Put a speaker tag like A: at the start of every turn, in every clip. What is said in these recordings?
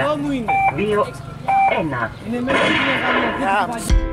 A: 4, 3,
B: wat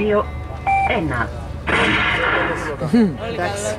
C: δύο, ένα. Εντάξει.